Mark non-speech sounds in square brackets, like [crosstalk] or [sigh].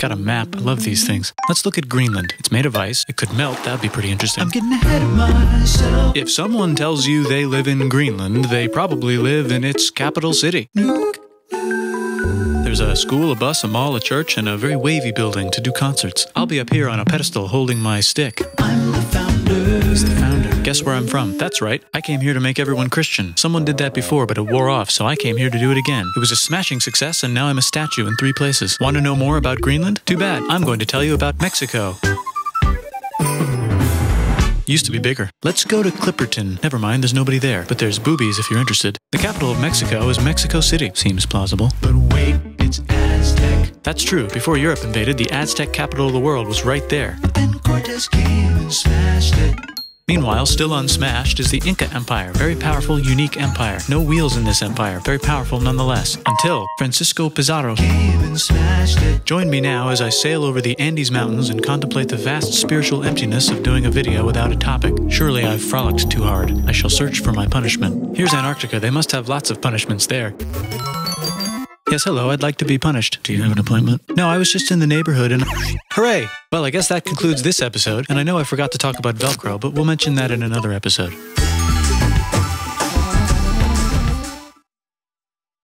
Got a map. I love these things. Let's look at Greenland. It's made of ice. It could melt. That'd be pretty interesting. I'm getting ahead of myself. If someone tells you they live in Greenland, they probably live in its capital city. There's a school, a bus, a mall, a church, and a very wavy building to do concerts. I'll be up here on a pedestal holding my stick. I'm He's the founder. Guess where I'm from? That's right. I came here to make everyone Christian. Someone did that before, but it wore off, so I came here to do it again. It was a smashing success, and now I'm a statue in three places. Want to know more about Greenland? Too bad. I'm going to tell you about Mexico. Used to be bigger. Let's go to Clipperton. Never mind, there's nobody there, but there's boobies if you're interested. The capital of Mexico is Mexico City. Seems plausible. But wait, it's Aztec. That's true. Before Europe invaded, the Aztec capital of the world was right there. But then Cortez came and smashed it. Meanwhile, still unsmashed is the Inca Empire. Very powerful, unique empire. No wheels in this empire. Very powerful nonetheless. Until Francisco Pizarro Came and smashed it. Join me now as I sail over the Andes Mountains and contemplate the vast spiritual emptiness of doing a video without a topic. Surely I've frolicked too hard. I shall search for my punishment. Here's Antarctica. They must have lots of punishments there. Yes, hello. I'd like to be punished. Do you have an appointment? No, I was just in the neighborhood and. [laughs] Hooray! Well, I guess that concludes this episode, and I know I forgot to talk about Velcro, but we'll mention that in another episode.